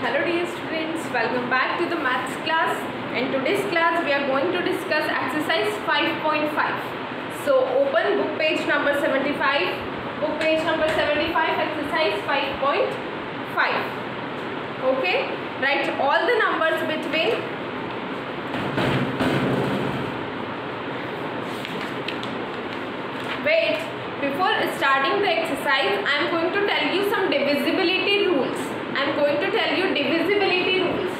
Hello dear students, welcome back to the maths class and today's class we are going to discuss exercise 5.5. So open book page number 75, book page number 75 exercise 5.5. Okay, write all the numbers between Wait, before starting the exercise, I am going to tell you some divisibility. I am going to tell you divisibility rules.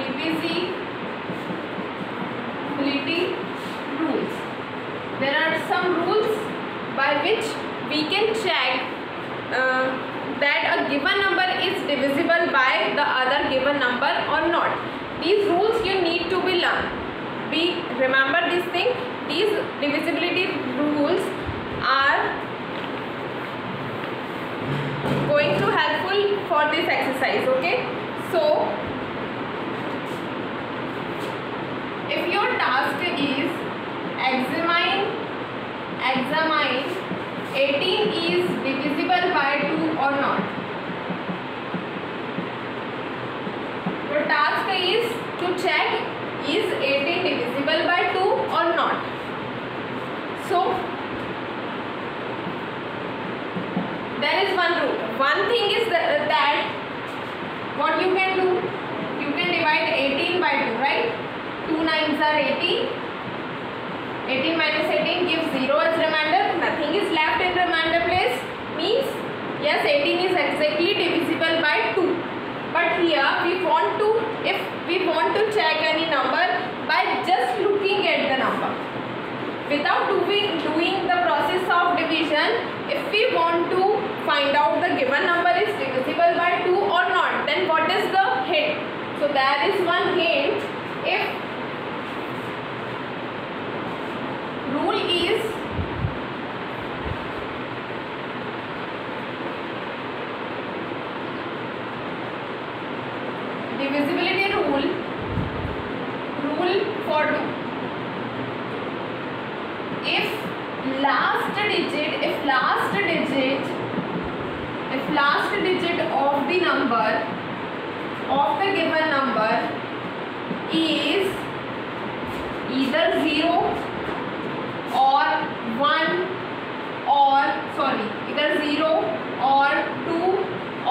Divisibility rules. There are some rules by which we can check uh, that a given number is divisible by the other given number or not. These rules you need to be learned. Be remember this thing. These divisibility rules are going to helpful for this exercise okay? So if your task is examine examine 18 is divisible by 2 or not your task is to check is 18 divisible by 2 or not so there is one rule one thing is that, uh, that what you can do you can divide 18 by 2 right? 2 nines are 18 18 minus 18 gives 0 as remainder nothing is left in remainder place. Means yes 18 is exactly divisible by 2 but here we want to if we want to check any number by just looking at the number. Without doing doing the process of division if we want to find out the given number is divisible by 2 or not then what is the hint? So there is one hint. If rule is divisibility rule rule for 2 if last digit if last digit if last digit of the number of the given number is either 0 or 1 or sorry either 0 or 2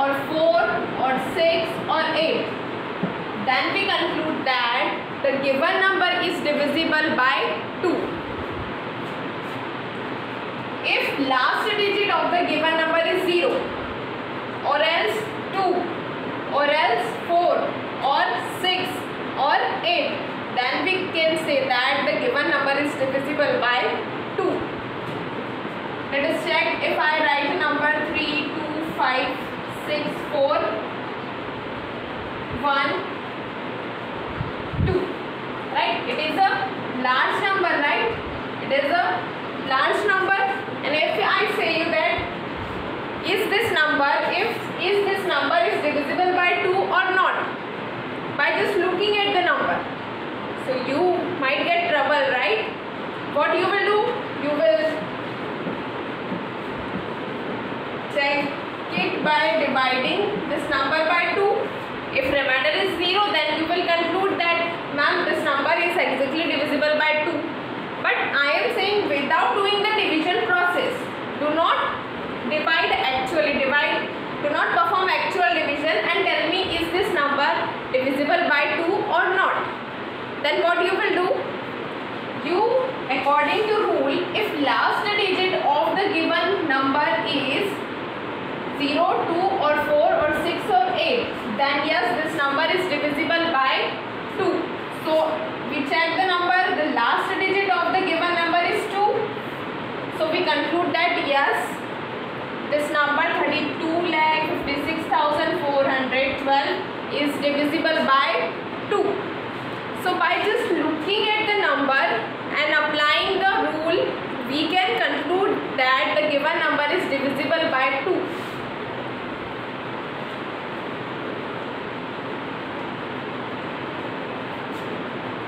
or 4 or 6 or 8 then we conclude that the given number is divisible by 2 if last digit of the given number is 0 or else 2 or else 4 or 6 or 8 then we can say that the given number is divisible by 2 let us check. If I write number 3 2 5 6 4 1 2 right? It is a large number right? It is a large number. And if I say you that is this number if is this number is divisible by 2 or not by just looking at the number so you might get trouble right what you will do you will check it by dividing this number by 2 if remainder is 0 then you will conclude that ma'am this number is exactly divisible by 2 but I am saying without doing the division process do not divide actually divide do not perform actual division and tell me is this number divisible by 2 or not? Then what you will do you according to rule if last digit of the given number is 0 2 or 4 or 6 or 8 then yes this number is divisible by 2 so we check the number the last digit of the given number is 2 so we conclude that yes this number 32 lakh 56412 is divisible by 2 so by just looking at the number and applying the rule we can conclude that the given number is divisible by 2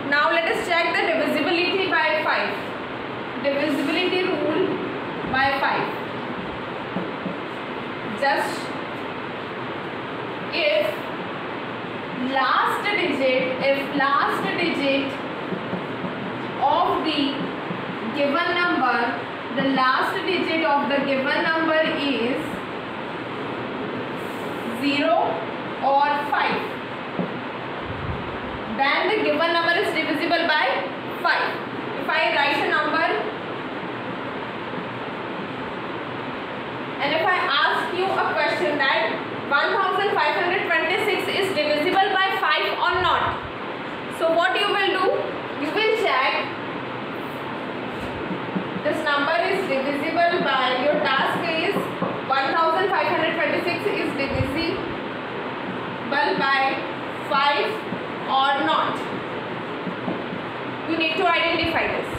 now let us check the divisibility by 5 divisibility rule by 5 just if last digit of the given number. The last digit of the given number is 0 or 5 then the given number is divisible by 5 if I write a number and if I ask you a question that 1526 is divisible by 5 or not so what you will do you will check this number is divisible by your task is 1526 is divisible by 5 or not. You need to identify this.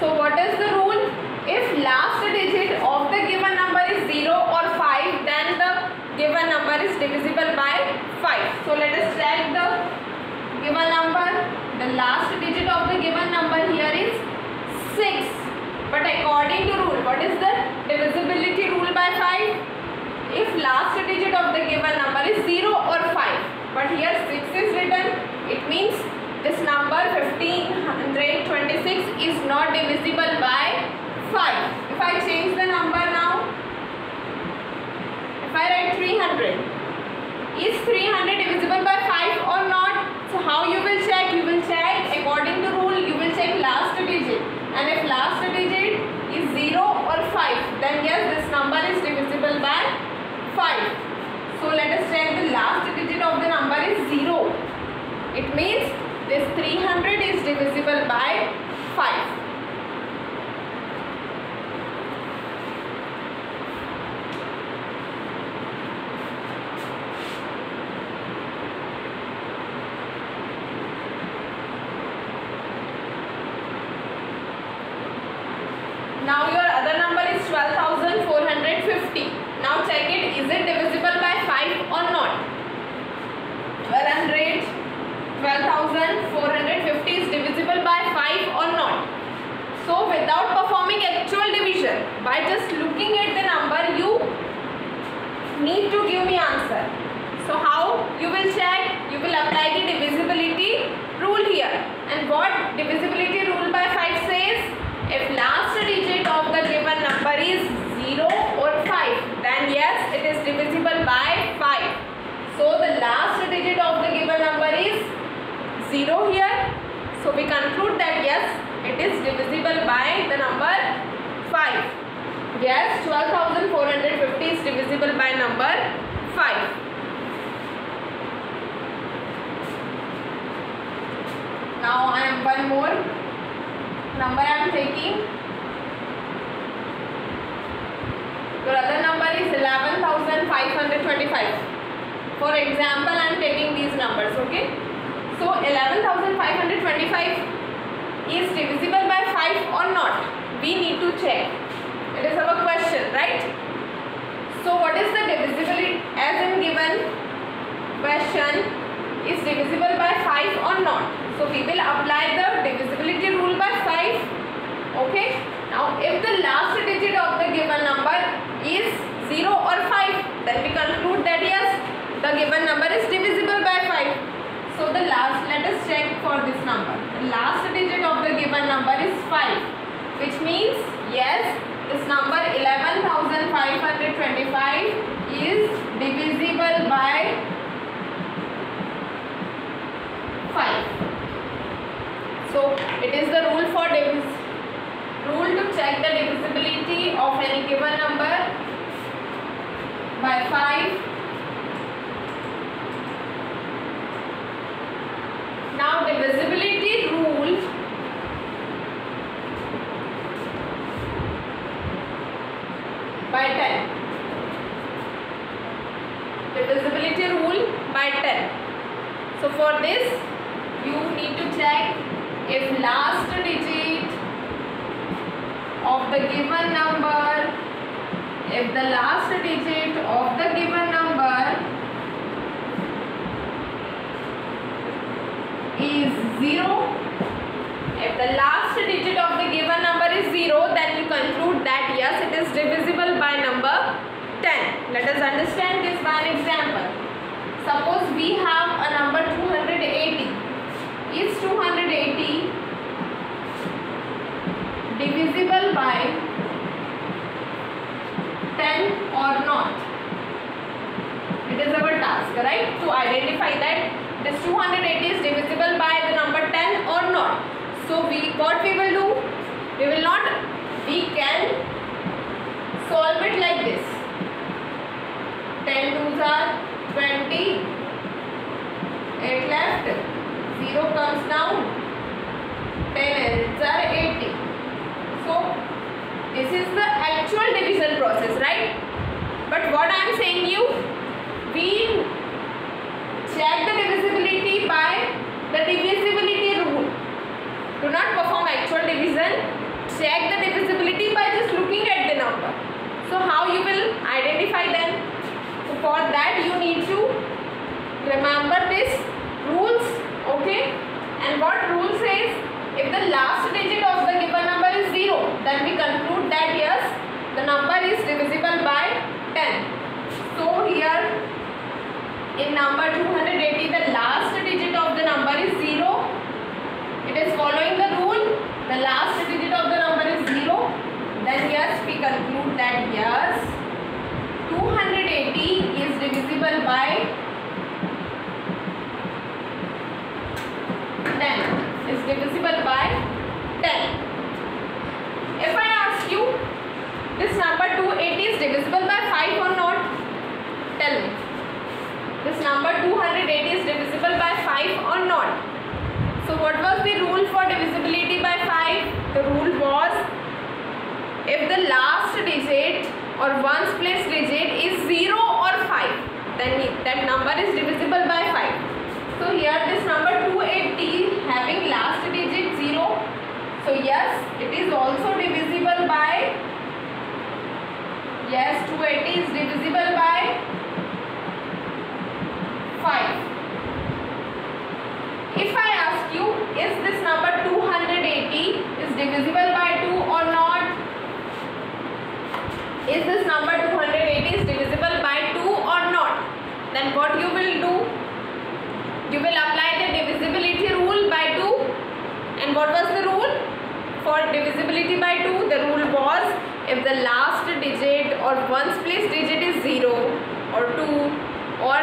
So what is the rule? If last digit of the given number is 0 or 5 then the given number is divisible by 5. So let us check the given number. The last digit of the given number here is 6. But according to rule, what is the divisibility rule by 5? If last digit of the given number is 0 or 5 but here 6 is written it means this number 1526 is not divisible by 5 if I change the number now if I write 300 is 300 divisible by 5 or not so how you will check you will check according to rule you will check last digit and if last digit is 0 or 5 then yes this number is divisible by 5 so let us check the last digit of the number is 0. It means this 300 is divisible by 5. Now your other number is 12,450. Now check it. Is it divisible by 5 or not? 1200, 12,450 is divisible by 5 or not? So without performing actual division, by just looking at the number, you need to give me answer. So how you will check? You will apply the divisibility rule here. And what divisibility rule by 5 says? If last digit of the given number is 0 or 5, then yes, it is divisible by 5. So the last digit of the given number is 0 here. So we conclude that yes, it is divisible by the number 5. Yes, 12,450 is divisible by number 5. Now I am one more number I am taking. Your other number is 11,525. For example, I am taking these numbers, okay? So 11,525 is divisible by 5 or not? We need to check. It is our question, right? So what is the divisibility as in given question is divisible by 5 or not? So we will apply the divisibility rule by 5. Okay. Now if the last digit of the given number is 0 or 5 then we conclude that yes the given number is divisible by 5. So the last let us check for this number. The last digit of the given number is 5 which means yes this number 11525 is divisible by 5. So it is the rule for divis rule to check the divisibility of any given number by 5. 20 8 left 0 comes down 10 ends are 80 so this is the actual division process right but what I am saying you we check the divisibility by the divisibility rule do not perform actual division check the divisibility by just looking at the number so how you will identify them so for that you need to remember this rules okay? And what rule says if the last digit of the given number is 0 then we conclude that yes the number is divisible by 10 so here in number 280 the last digit of the number is 0 it is following the rule the last digit of the number is 0 then yes we conclude that yes 280 divisible by 10 is divisible by 10 if I ask you this number 280 is divisible by 5 or not? Tell me. This number 280 is divisible by 5 or not? So what was the rule for divisibility by 5 the rule was if the last digit or ones place digit is 0 or 5 then that number is divisible by 5 so here this number 280 having last digit 0 so yes it is also divisible by yes 280 is divisible by 5 if I ask you is this number 280 is divisible by 2 or not? Is this number 280 is divisible by 2 or not then what you will do? You will apply the divisibility rule by 2 and what was the rule? For divisibility by 2 the rule was if the last digit or ones place digit is 0 or 2 or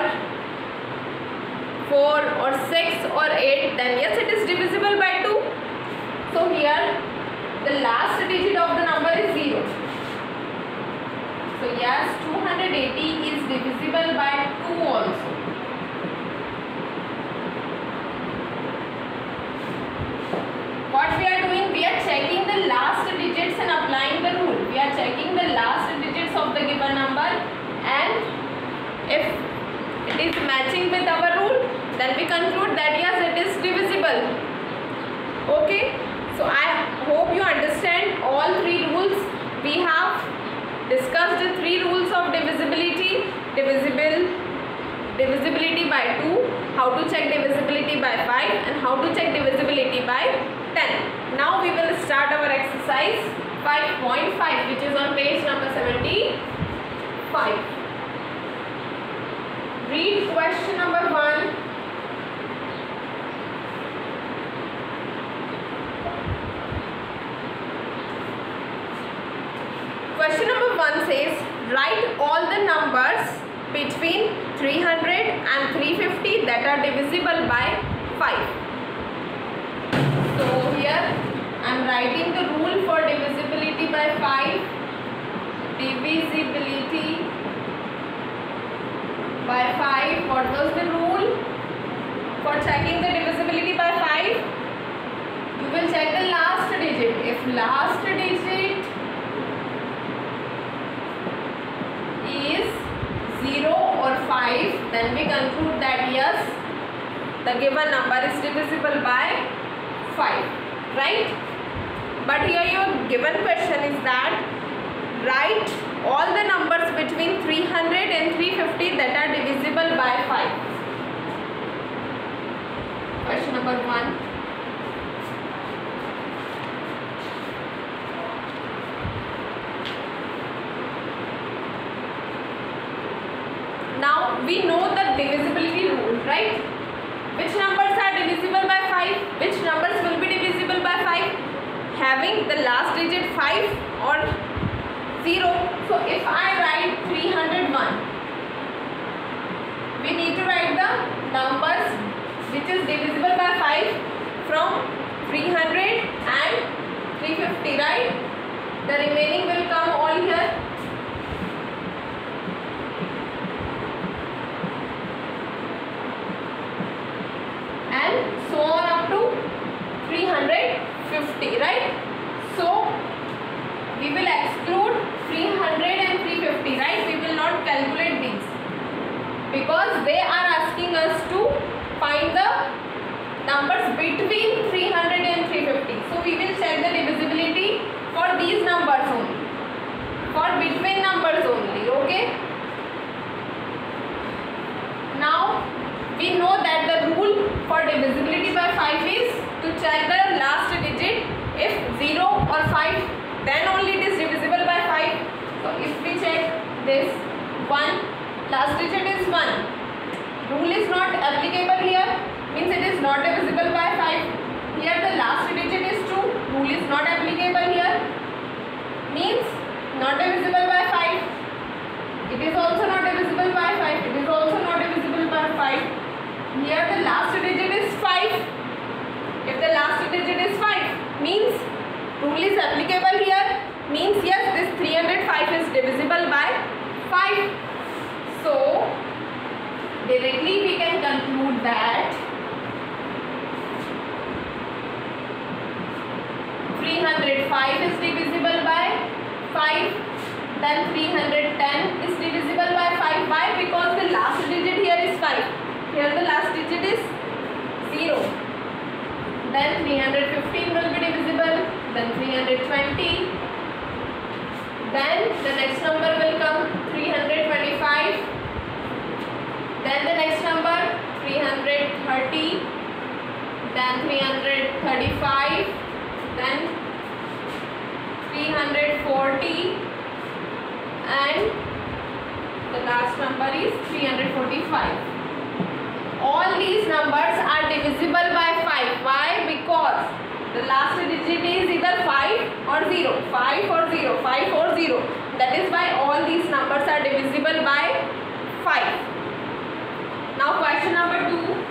4 or 6 or 8 then yes it is divisible by 2 so here the last digit of the number is 0 so yes 280 is divisible by 2 also what we are doing we are checking the last digits and applying the rule we are checking the last the given number and if it is matching with our rule then we conclude that yes it is divisible. Okay? So i hope you understand all three rules. We have discussed the three rules of divisibility. Divisible divisibility by 2 how to check divisibility by 5 and how to check divisibility by 10 now we will start our exercise 5.5 which is on page number 75 read question number 1 Question number 1 says write all the numbers between 300 and 350 that are divisible by 5. So here I am writing the rule for divisibility by 5. Divisibility by 5. What was the rule for checking the divisibility by 5? You will check the last digit. If last digit is 0 or 5 then we conclude that yes the given number is divisible by 5 right but here your given question is that write all the numbers between 300 and 350 that are divisible by 5 question number 1 Now we know the divisibility rule, right? Which numbers are divisible by 5? Which numbers will be divisible by 5? having the last digit 5 or 0. So if I write 301, we need to write the numbers which is divisible by 5 from 300 and 350, right? The remaining will come all here. And so on up to 350, right? So we will exclude 300 and 350, right? We will not calculate these because they are asking us to find the numbers between 300 and 350. So we will check the divisibility for these numbers only. For between numbers only, okay? Now we know that the rule for divisibility by 5 is to check the last digit. If 0 or 5 then only it is divisible by 5. So if we check this 1 last digit is 1 rule is not applicable here means it is not divisible by 5 here the last digit is 2 rule is not applicable here. Means not divisible by 5 it is also not divisible by 5 it is also not divisible by 5 here the last digit is 5 if the last digit is 5 means rule is applicable here. Means yes this 305 is divisible by 5 so, directly we can conclude that 305 is divisible by 5 then 310 is divisible by 5 why? Because the last digit here is 5 here the last digit is 0 then 315 will be divisible then 320 then the next number will come 325 then the next number 330 then 335 then 340 and the last number is 345 all these numbers are divisible by 5 why? Because the last digit is either 5 or 0 5 or 0 5 or 0 that is why all these numbers are divisible by 5 now question number 2.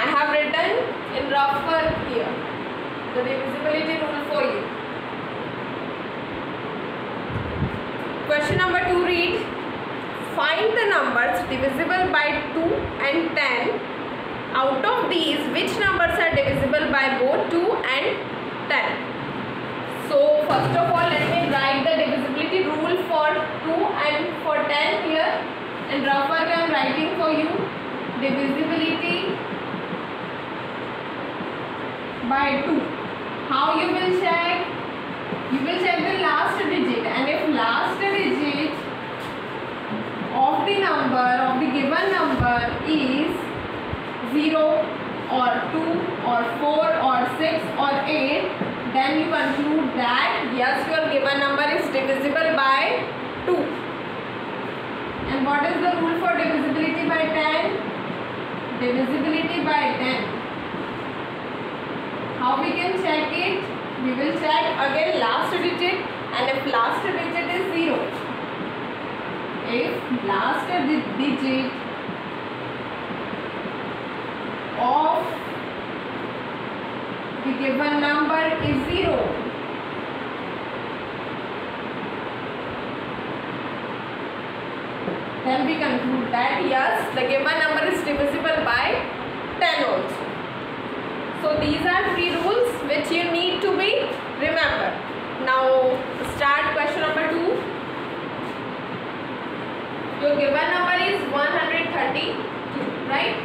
I have written in rough work here the divisibility rule for you. Question number 2 reads Find the numbers divisible by 2 and 10. Out of these, which numbers are divisible by both 2 and 10? So first of all let me write the divisibility rule for 2 and for 10 here and rough work I am writing for you divisibility by 2. How you will check? You will check the last digit and if last digit of the number of the given number is 0 or 2 or 4 or 6 or 8 then you conclude that yes your given number is divisible by 2 and what is the rule for divisibility by 10 divisibility by 10 how we can check it we will check again last digit and if last digit is 0 if last digit of the given number is 0. Then we conclude that yes, the given number is divisible by 10 also. So these are three rules which you need to be remember. Now start question number 2. Your given number is 132, right?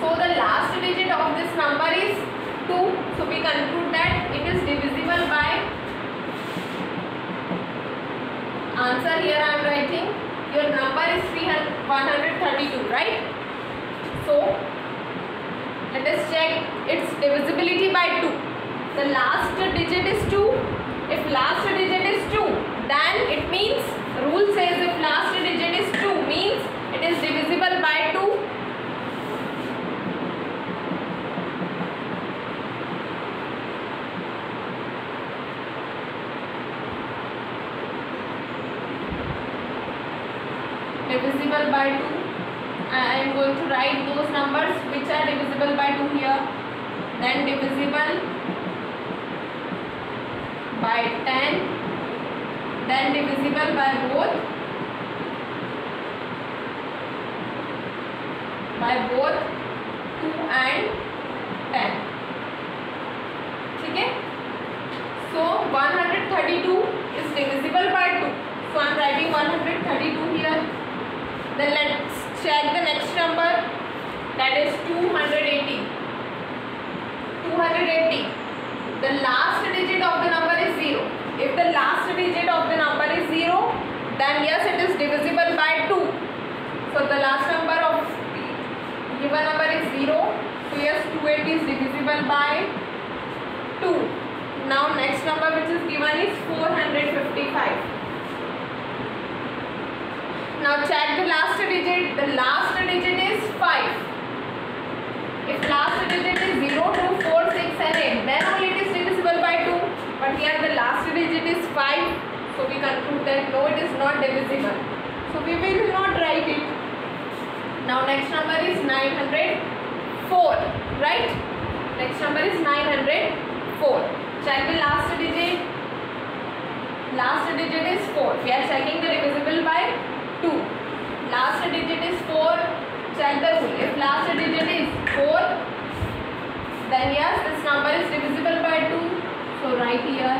So the last digit of this number is 2. So we conclude that it is divisible by answer here I am writing your number is 132 right? So let us check its divisibility by 2 the last digit is 2 if last digit is 2 then it means rule says if last digit is 2 means it is divisible by numbers which are divisible by 2 here. Then divisible by 10. Then divisible by both. By both 2 and 10. ठीक है? So 132 is divisible by 2. So I writing 132 here. Then let's check the next number. That is 280. 280. The last digit of the number is 0. If the last digit of the number is 0, then yes, it is divisible by 2. So the last number of the given number is 0. So yes, 280 is divisible by 2. Now next number which is given is 455. Now check the last digit. The last digit is 5. If last digit is 0, 2, 4, 6 and 8, then only it is divisible by 2. But here the last digit is 5. So we conclude that no, it is not divisible. So we will not write it. Now next number is 904. Right? Next number is 904. Check the last digit. Last digit is 4. We are checking the divisible by 2. Last digit is 4. Check the rule. If last digit is 4, then yes, this number is divisible by 2. So right here.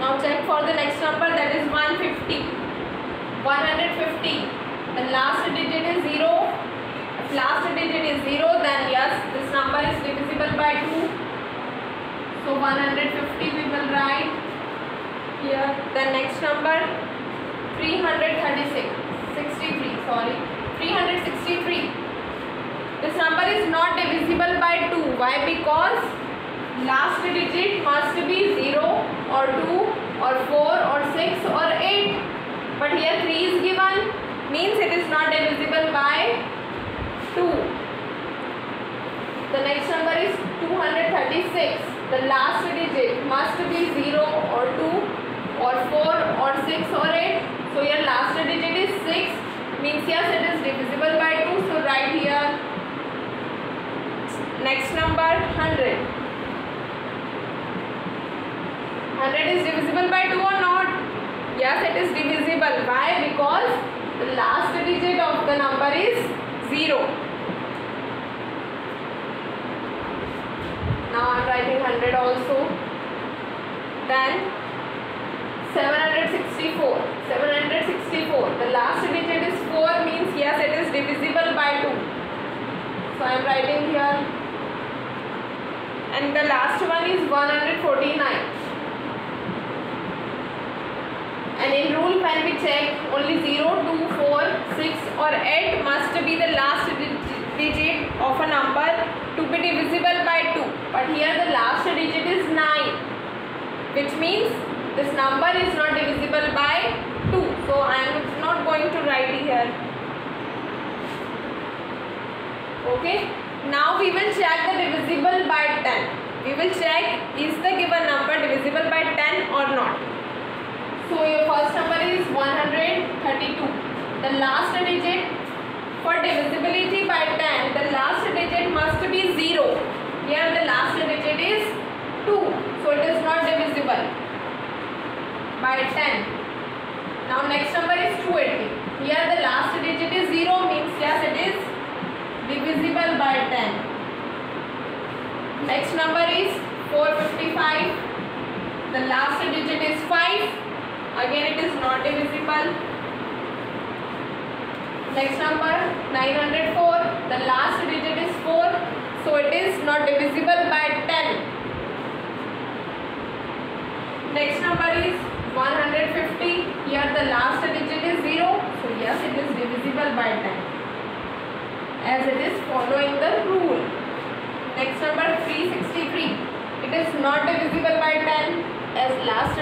Now check for the next number that is 150. 150. The last digit is 0. If last digit is 0, then yes, this number is divisible by 2. So 150 we will write here. The next number 336 63 sorry 363 this number is not divisible by 2 why because last digit must be 0 or 2 or 4 or 6 or 8 but here 3 is given means it is not divisible by 2 the next number is 236 the last digit must be 0 or 2 or 4 or 6 or 8 so your last digit is 6 means yes it is divisible by 2 so write here next number 100 100 is divisible by 2 or not? Yes it is divisible. Why? Because the last digit of the number is 0 now I am writing 100 also. Then 764 764 the last digit is 4 means yes it is divisible by 2 so I am writing here. And the last one is 149 and in rule when we check only 0 2 4 6 or 8 must be the last digit of a number to be divisible by 2 but here the last digit is 9 which means this number is not divisible by 2 so I am not going to write here. Okay? Now we will check the divisible by 10 we will check is the given number divisible by 10 or not? So your first number is 132 the last digit for divisibility by 10 the last digit must be 0 here the last digit is 2 so it is not divisible by 10. Now next number is 280. Here the last digit is 0 means yes it is divisible by 10. Next number is 455. The last digit is 5. Again it is not divisible. Next number 904. The last digit is 4. So it is not divisible by 10. Next number is 150 here the last digit is 0 so yes it is divisible by 10 as it is following the rule. Next number 363 it is not divisible by 10 as last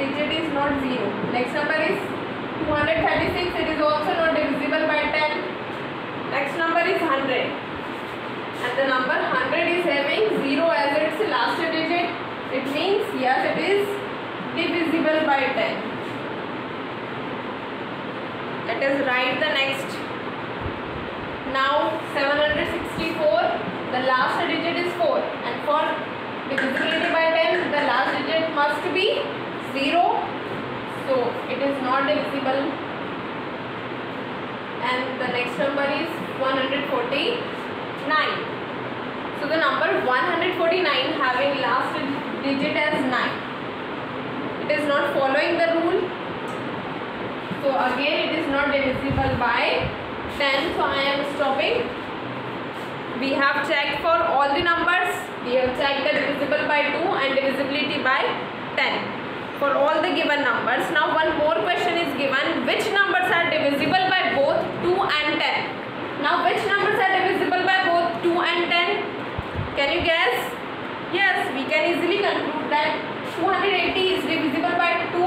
digit is not 0 next number is 236 it is also not divisible by 10 next number is 100 and the number 100 is having 0 as its last digit. It means yes it is divisible by 10. Let us write the next. Now 764 the last digit is 4 and for divisibility by 10 the last digit must be 0 so it is not divisible. And the next number is 149 so the number 149 having last digit as 9 it is not following the rule. So again it is not divisible by 10 so I am stopping. We have checked for all the numbers. We have checked the divisible by 2 and divisibility by 10 for all the given numbers. Now one more question is given. Which numbers are divisible by both 2 and 10 now which numbers are divisible by both 2 and 10 can you guess? Yes we can easily conclude that 280 is divisible by 2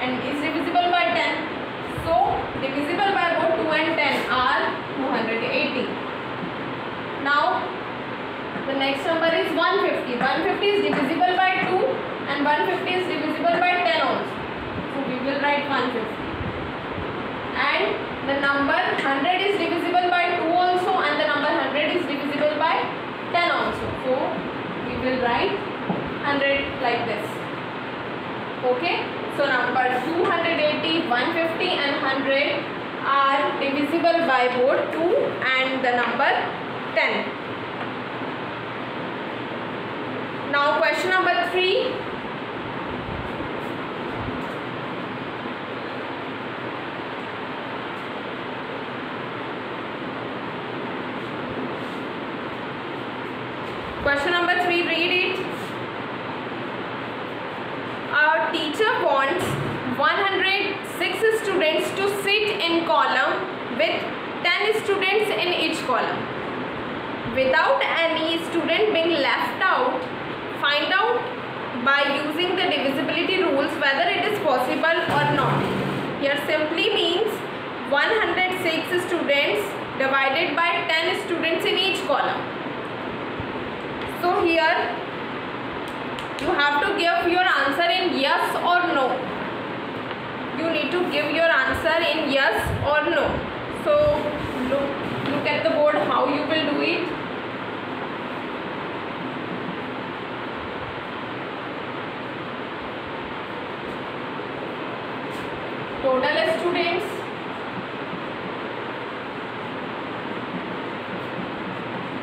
and is divisible by 10 so divisible by both 2 and 10 are 280 now the next number is 150. 150 is divisible by 2 and 150 is divisible by 10 also. So we will write 150. And the number 100 is divisible by 2 also and the number 100 is divisible by 10 also. So we will write 100 like this. Okay. So number 280, 150 and 100 are divisible by both 2 and the number 10.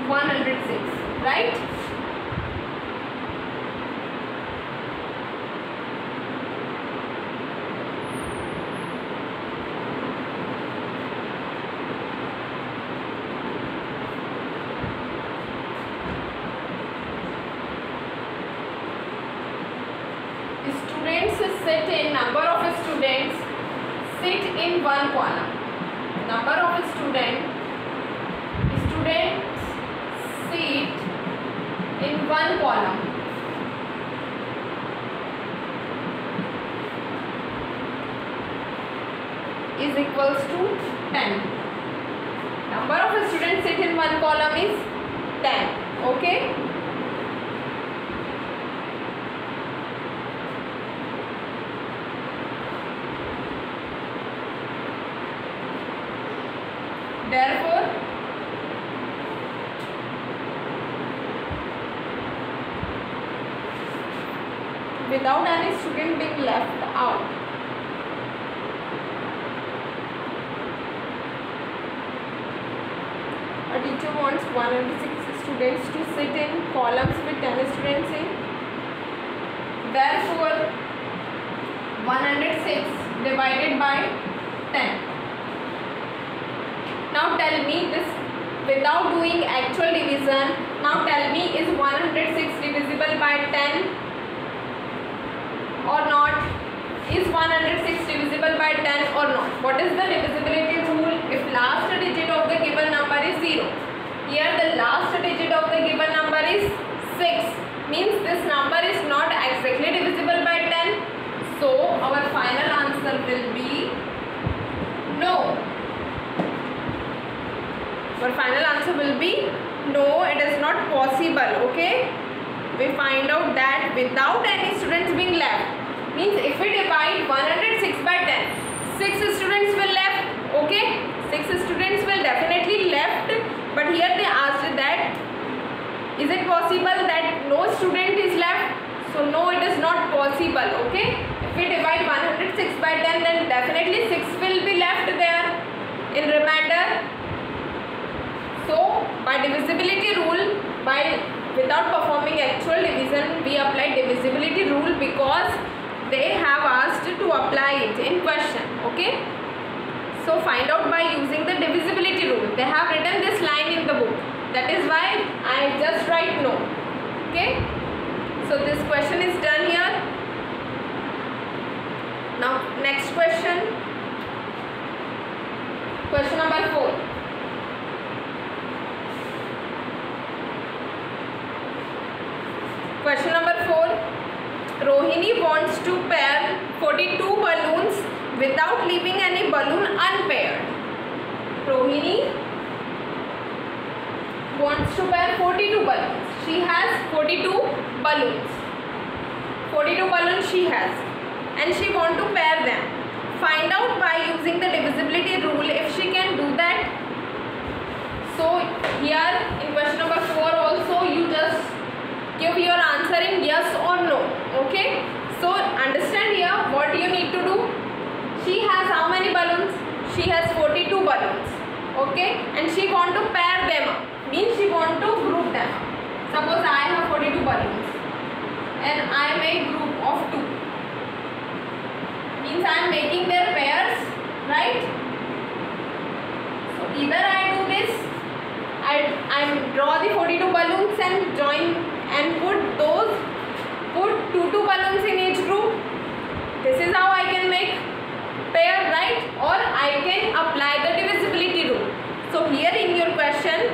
106 right? Out, a teacher wants 106 students to sit in columns with 10 students in. Therefore, 106 divided by 10 now tell me this without doing actual division. Now tell me is 106 divisible by 10 or not? Is 106 divisible by 10 or not? What is the divisibility rule? If last digit of the given number is 0. Here the last digit of the given number is 6. Means this number is not exactly divisible by 10. So our final answer will be no. Our final answer will be no, it is not possible. Okay. We find out that without any students being left means if we divide 106 by 10 6 students will left okay? 6 students will definitely left but here they asked that is it possible that no student is left? So no it is not possible okay? If we divide 106 by 10 then definitely 6 will be left there in remainder. So by divisibility rule by without performing actual division we apply divisibility rule because they have asked to apply it in question okay? So find out by using the divisibility rule. They have written this line in the book. That is why i just write no okay? So this question is done here. Now next question. Question number 4 Question number 4. Rohini wants to pair 42 balloons without leaving any balloon unpaired. Rohini wants to pair 42 balloons. She has 42 balloons. 42 balloons she has and she want to pair them. Find out by using the divisibility rule if she can do that. So here in question number 4 also you just give your answer in yes or no so understand here what you need to do. She has how many balloons? She has 42 balloons. Okay? And she want to pair them up. Means she want to group them up. Suppose i have 42 balloons and i make group of two. Means i am making their pairs right? So either i do this i i draw the 42 balloons and join and put those put two two balloons in each group. This is how I can make pair right or I can apply the divisibility rule. So here in your question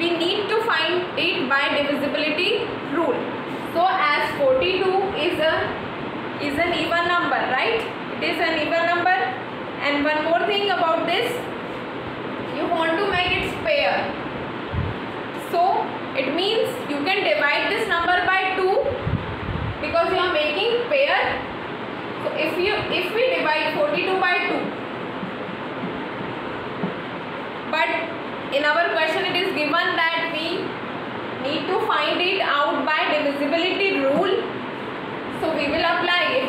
we need to find it by divisibility rule. So as 42 is a is an even number right? It is an even number. And one more thing about this you want to make its pair so it means you can divide this number by 2 because you are making pair. So if you if we divide 42 by 2 but in our question it is given that we need to find it out by divisibility rule. So we will apply it.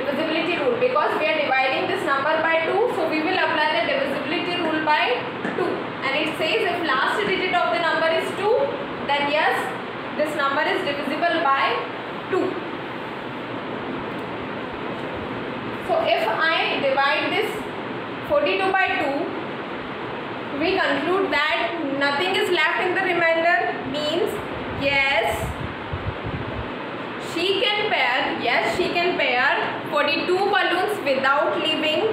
Divisibility rule. Because we are dividing this number by 2 so we will apply the divisibility rule by 2 and it says if last digit of the number is 2 then yes this number is divisible by 2 so if I divide this 42 by 2 we conclude that nothing is left in the remainder means yes she can pair yes she can pair 42 balloons without leaving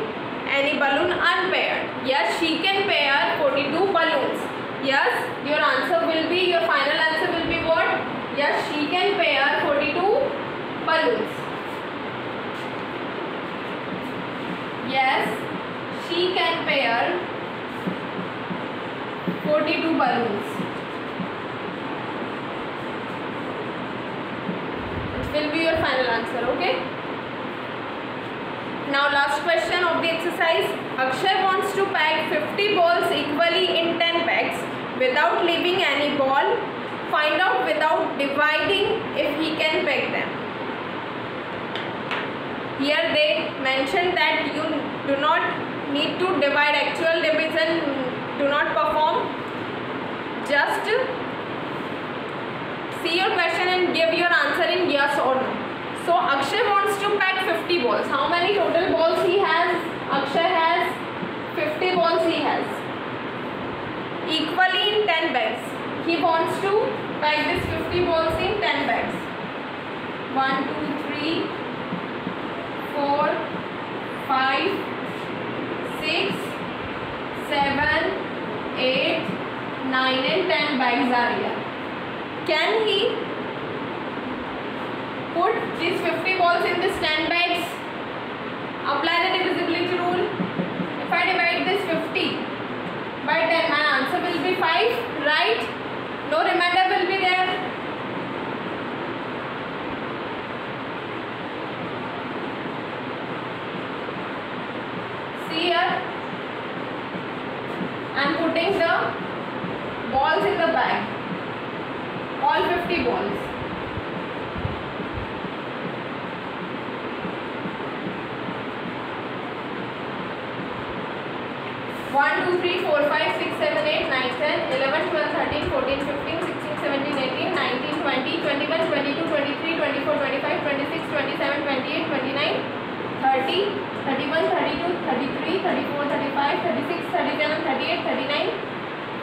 any balloon unpaired. Yes she can pair 42 balloons. Yes your answer will be your final answer will yes she can pair 42 balloons. Yes she can pair 42 balloons. It will be your final answer okay? Now last question of the exercise. Akshay wants to pack 50 balls equally in 10 bags without leaving any ball find out without dividing if he can pack them here they mentioned that you do not need to divide actual division do not perform just see your question and give your answer in yes or no. So Akshay wants to pack 50 balls. How many total balls he has? Akshay has 50 balls he has. Equally in 10 bags. He wants to pack this 50 balls in 10 bags. 1, 2, 3, 4, 5, 6, 7, 8, 9 and 10 bags are here. Can he put these 50 balls in this 10 bags apply the divisibility rule. If I divide this 50 by 10 my answer will be 5 right no remainder will be there see here I am putting the balls in the bag all 50 balls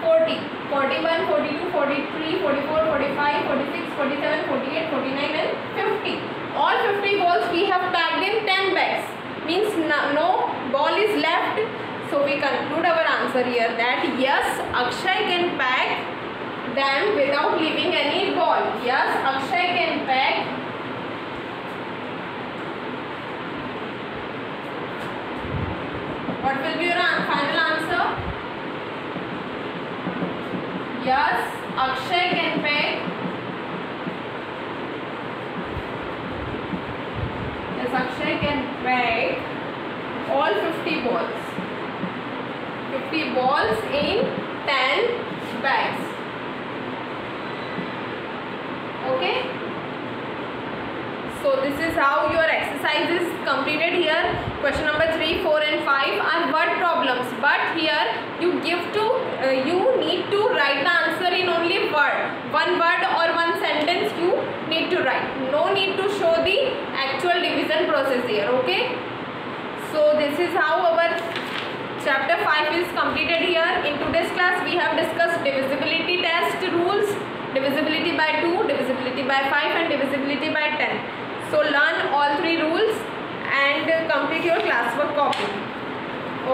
40 41 42 43 44 45 46 47 48 49 and 50 all 50 balls we have packed in 10 bags means no, no ball is left so we conclude our answer here that yes akshay can pack them without leaving any ball yes akshay can pack what will be your final answer Yes, Akshay can pack. Yes, Akshay can pack all 50 balls. 50 balls in 10 bags. Okay. So this is how your exercise is completed here. Question number 3, 4 and 5 are word problems. But here give to, uh, you need to write the answer in only word. One word or one sentence you need to write. No need to show the actual division process here. Okay. So this is how our chapter 5 is completed here. In today's class we have discussed divisibility test rules, divisibility by 2, divisibility by 5 and divisibility by 10. So learn all three rules and complete your classwork copy.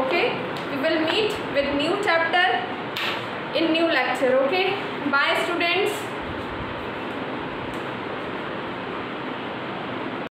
Okay. Will meet with new chapter in new lecture. Okay. Bye students.